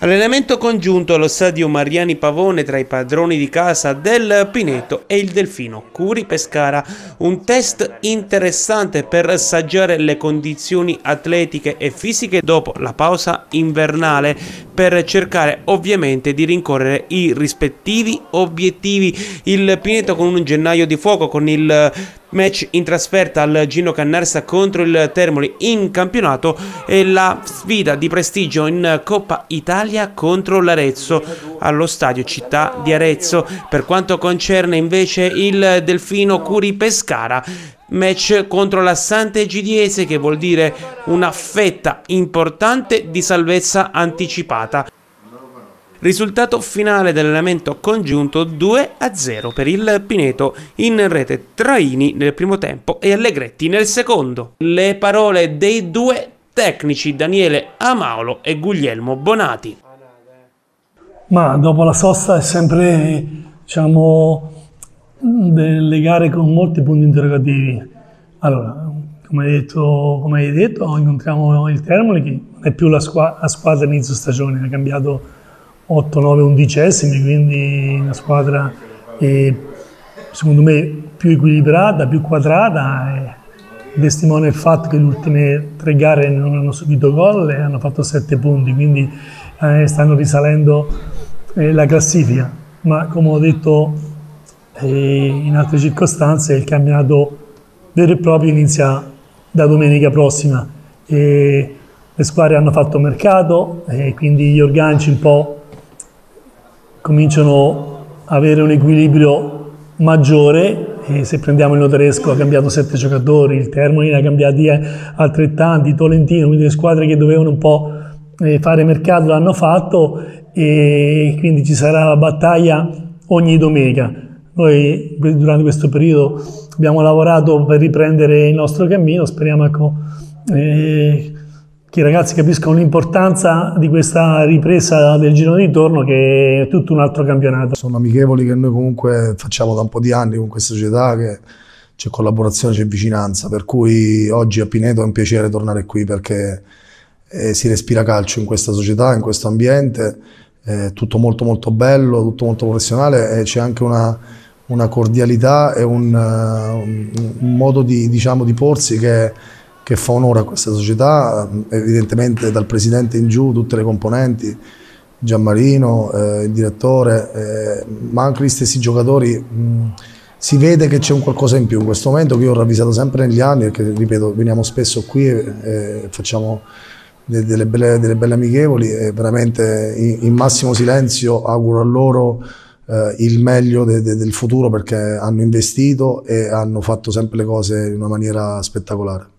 Allenamento congiunto allo stadio Mariani Pavone tra i padroni di casa del Pineto e il Delfino Curi Pescara, un test interessante per assaggiare le condizioni atletiche e fisiche dopo la pausa invernale per cercare ovviamente di rincorrere i rispettivi obiettivi. Il Pineto con un gennaio di fuoco con il match in trasferta al Gino Cannarsa contro il Termoli in campionato e la sfida di prestigio in Coppa Italia contro l'Arezzo allo stadio Città di Arezzo. Per quanto concerne invece il Delfino Curi Pescara, match contro la Sant'Egidiese che vuol dire una fetta importante di salvezza anticipata. Risultato finale dell'allenamento congiunto 2 a 0 per il Pineto in rete Traini nel primo tempo e Allegretti nel secondo. Le parole dei due tecnici Daniele Amaolo e Guglielmo Bonati. Ma dopo la sosta è sempre diciamo, delle gare con molti punti interrogativi. Allora, come hai detto, come hai detto incontriamo il Termoli che non è più la, squa la squadra inizio stagione, ha cambiato 8-9 undicesimi, quindi una squadra eh, secondo me più equilibrata, più quadrata. E testimonia il fatto che le ultime tre gare non hanno subito gol e hanno fatto 7 punti, quindi eh, stanno risalendo eh, la classifica. Ma come ho detto eh, in altre circostanze, il campionato vero e proprio inizia da domenica prossima. E le squadre hanno fatto mercato e quindi gli organici un po' cominciano a avere un equilibrio maggiore e se prendiamo il Notaresco ha cambiato sette giocatori, il Termoli ne ha cambiati altrettanti, Tolentino, quindi le squadre che dovevano un po' eh, fare mercato l'hanno fatto e quindi ci sarà la battaglia ogni domenica. Noi durante questo periodo abbiamo lavorato per riprendere il nostro cammino, speriamo ecco, eh, che i ragazzi capiscano l'importanza di questa ripresa del giro di ritorno che è tutto un altro campionato. Sono amichevoli che noi comunque facciamo da un po' di anni con questa società che c'è collaborazione, c'è vicinanza, per cui oggi a Pineto è un piacere tornare qui perché eh, si respira calcio in questa società, in questo ambiente, è tutto molto molto bello, tutto molto professionale e c'è anche una, una cordialità e un, un, un modo di, diciamo, di porsi che che fa onore a questa società, evidentemente dal presidente in giù, tutte le componenti, Gianmarino, eh, il direttore, eh, ma anche gli stessi giocatori. Mh, si vede che c'è un qualcosa in più in questo momento che io ho ravvisato sempre negli anni perché ripeto veniamo spesso qui e, e facciamo delle belle, delle belle, amichevoli e veramente in, in massimo silenzio auguro a loro eh, il meglio de, de, del futuro perché hanno investito e hanno fatto sempre le cose in una maniera spettacolare.